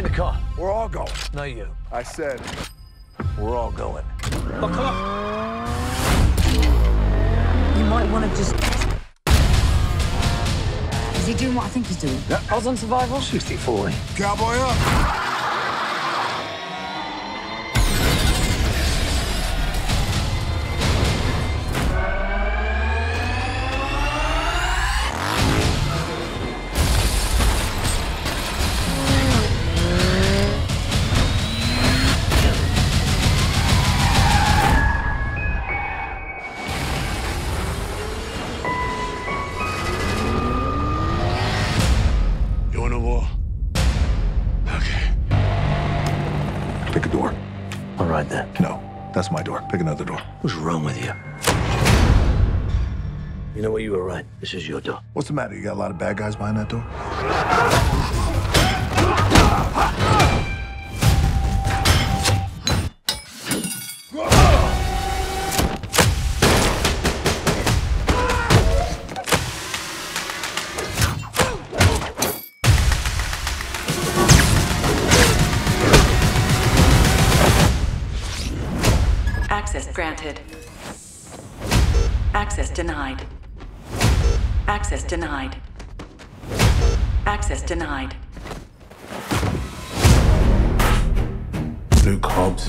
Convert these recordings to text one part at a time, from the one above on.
in the car. We're all going. No, you. I said, we're all going. Oh, Buckle up. You might want to just. Is he doing what I think he's doing? Yeah. I was on survival. 60 40. Cowboy up. That's my door. Pick another door. What's wrong with you? You know what? You were right. This is your door. What's the matter? You got a lot of bad guys behind that door? Access granted. Access denied. Access denied. Access denied. Luke Hobbs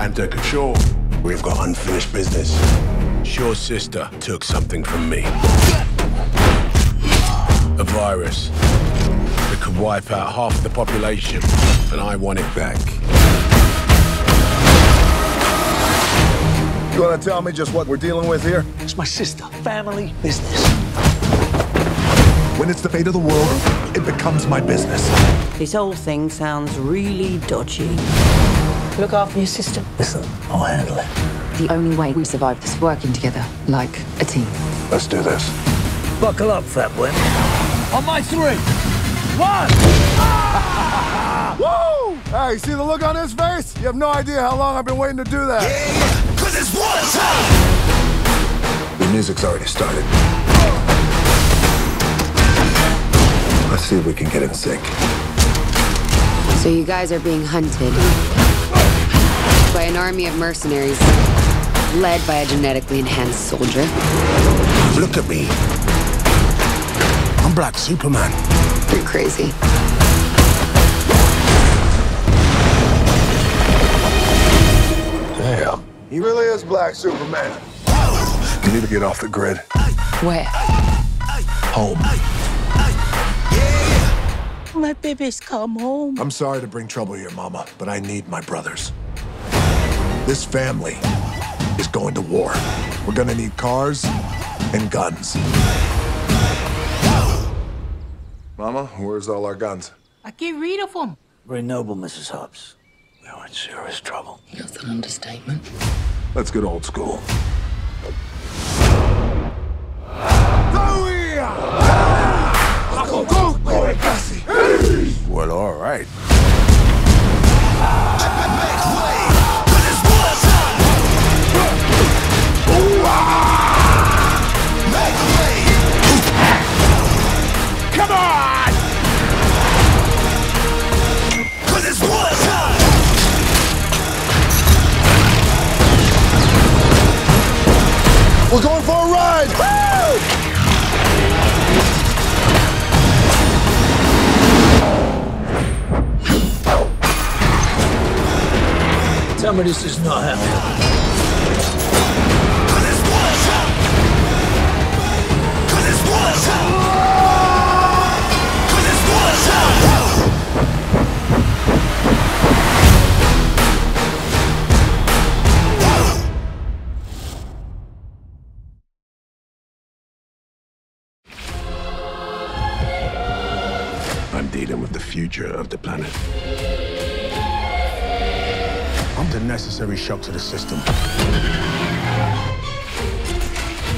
and Deckard Shaw. We've got unfinished business. Shaw's sister took something from me. A virus that could wipe out half the population, and I want it back. You want to tell me just what we're dealing with here? It's my sister. Family business. When it's the fate of the world, it becomes my business. This whole thing sounds really dodgy. Look after your sister. Listen, I'll handle it. The only way we survive is working together, like a team. Let's do this. Buckle up, fat boy. On my three. One. Ah! Woo! Hey, see the look on his face? You have no idea how long I've been waiting to do that. Cause it's one time! The music's already started. Let's see if we can get in sync. So you guys are being hunted by an army of mercenaries led by a genetically enhanced soldier. Look at me. I'm Black Superman. You're crazy. He really is Black Superman. You need to get off the grid. Where? Home. My baby's come home. I'm sorry to bring trouble here, Mama, but I need my brothers. This family is going to war. We're gonna need cars and guns. Mama, where's all our guns? I get rid of them. Very noble, Mrs. Hobbs. We are in serious trouble. That's an understatement. Let's get old school. Well, all right. We're going for a ride! Tell me this is not happening. I'm dealing with the future of the planet. I'm the necessary shock to the system.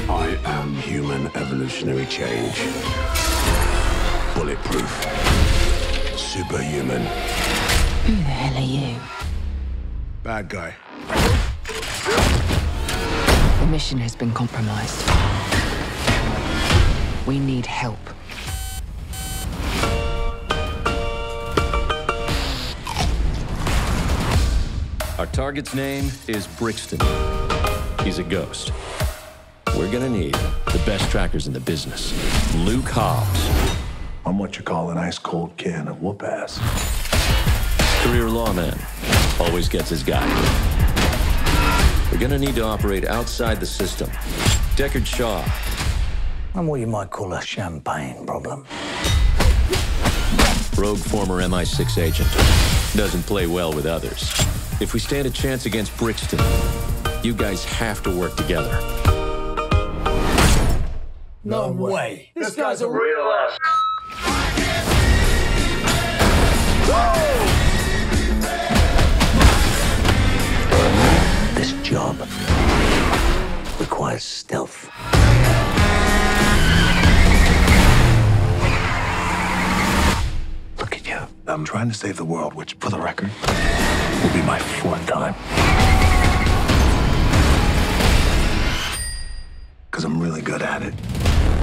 I am human evolutionary change. Bulletproof. Superhuman. Who the hell are you? Bad guy. The mission has been compromised. We need help. Our target's name is Brixton. He's a ghost. We're gonna need the best trackers in the business. Luke Hobbs. I'm what you call an ice cold can of whoop ass. Career lawman. Always gets his guy. We're gonna need to operate outside the system. Deckard Shaw. I'm what you might call a champagne problem. Rogue former MI6 agent. Doesn't play well with others. If we stand a chance against Brixton, you guys have to work together. No way. This guy's a real ass. This job requires stealth. Look at you. I'm trying to save the world, which, For the record, will be my fourth time. because I'm really good at it.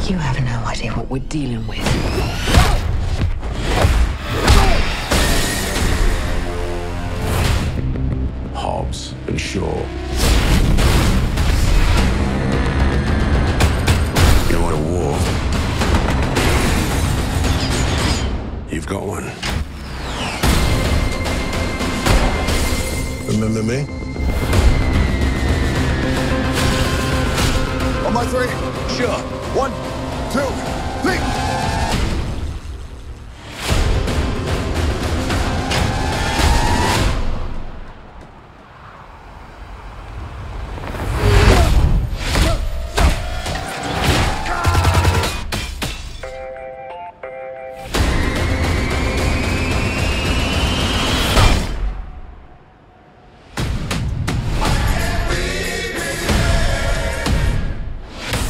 You have no idea what we're dealing with. Hobbs and Shaw. My three. Sure. One, two, three.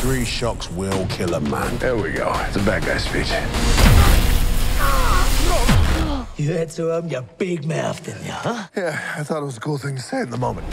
Three shocks will kill a man. There we go. It's a bad guy speech. You had to open your big mouth, didn't you, huh? Yeah, I thought it was a cool thing to say in the moment.